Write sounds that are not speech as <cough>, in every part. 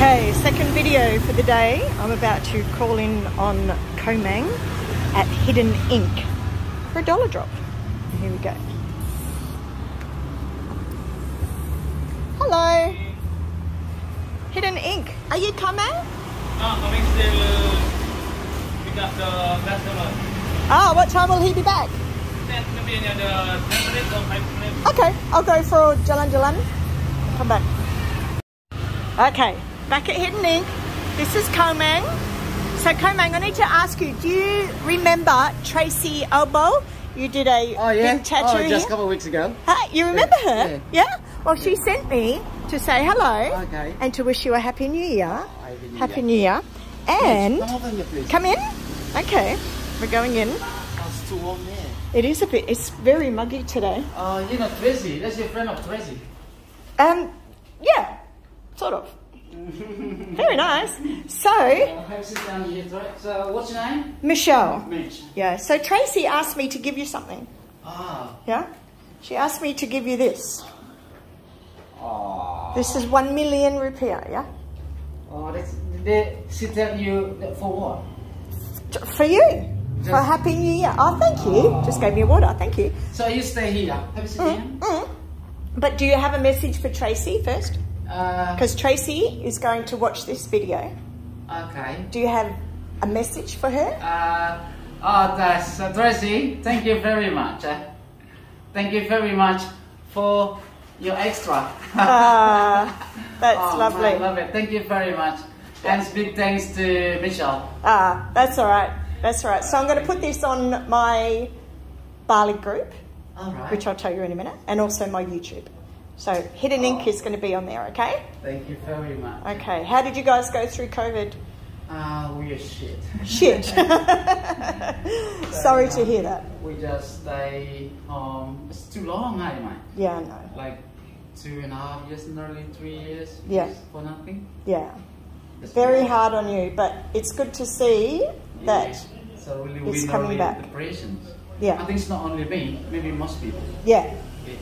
Okay, second video for the day. I'm about to call in on Komang at Hidden Ink for a dollar drop. Here we go. Hello. Hidden Ink. Are you coming? Ah, coming still uh, pick up the customer. Ah, what time will he be back? Then maybe another 10 minutes or 5 minutes. Okay, I'll go for Jalan Jalan. Come back. Okay, back at Hidden Ink. This is Komang. So Komang, I need to ask you, do you remember Tracy Obo? You did a Oh yeah, big tattoo oh, just here. a couple of weeks ago. Huh? You remember Yeah, her? Yeah. Well, she sent me to say hello Okay. and to wish you a happy new year. Happy New Happy Year. New Year. And Come over come in. Okay, we're going in. Oh, it's too warm here. It is a bit. It's very muggy today. Oh, you know Tracy. That's your friend of Tracy. Um, yeah, sort of. Very nice. So, sit down here, Tra- So, what's your name? Michelle. Mitch. Yeah. So Tracy asked me to give you something. Ah. Yeah. She asked me to give you this. Oh. This is one million rupiah. Yeah. Oh, that's, they, she tell you for what? For you. For a happy new year. Oh, thank you. Just gave me a water. Thank you. So you stay here. Have a sit down. Mm. But do you have a message for Tracy first? Uh, Because Tracy is going to watch this video. okay. Do you have a message for her? Uh, oh, that's uh, Tracy. Thank you very much. Uh, thank you very much for your extra. Ah, <laughs> that's Oh, lovely. I love it. Thank you very much. And big thanks to Michelle. Ah, that's all right. That's all right. So I'm going to put this on my Bali group, All right. which I'll tell you in a minute, and also my YouTube. So Hidden Ink is going to be on there, okay? Thank you very much. Okay. How did you guys go through COVID? Ah, we are shit. Shit. <laughs> <laughs> Sorry to hear that. We just stay home. It's too long, hey, mate. Yeah, I know. Like two and a half years, nearly three years. Yeah. For nothing. Yeah. It's Very hard on you, but it's good to see that. So really, it's we know coming the back. depressions. Yeah. I think it's not only me. Maybe most people. Yeah,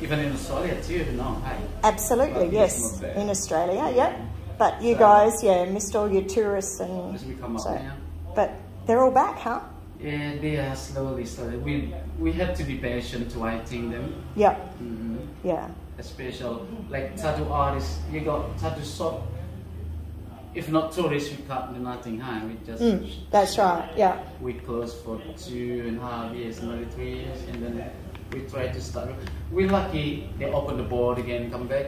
Even in Australia too. Know, hey. absolutely. Well, Yes, it's not bad. in Australia. Yeah. But you So- guys, yeah, missed all your tourists and. We come up so-. But they're all back, huh? Yeah, they are slowly, slowly. We we have to be patient to waiting them. Yeah, hmm yeah, Especially like tattoo artists, you got tattoo shop. If not tourists, we can't do nothing. Huh? We just mm, that's right. Yeah, we closed for two and a half years, nearly three years, and then we try to start. We're lucky they open the board again, come back,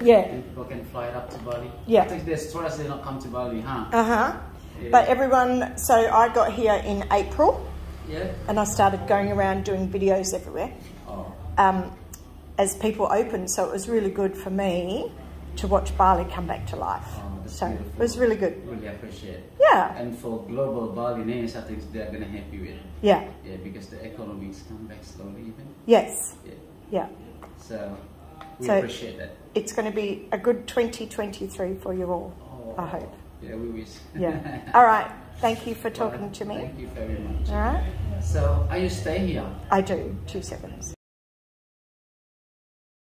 yeah, and people can fly it up to Bali. Yeah. I think there's tourists they not come to Bali, huh? uh huh. Yeah. But everyone, so I got here in April yeah. and I started going around doing videos everywhere Oh. um, as people opened. So it was really good for me to watch Bali come back to life. Oh, so it was really good. Really appreciate. it. Yeah, And for global Balinese, I think they're gonna happy with. yeah, Yeah, because the economics come back slowly even. yes, Yeah. yeah. So we So- appreciate that. It's going to be a good 2023 for you all, Oh, I hope. Yeah, we wish. Yeah. <laughs> all right. Thank you for talking to me. Thank you very much. All right. So, are you staying here? I do. Two seconds.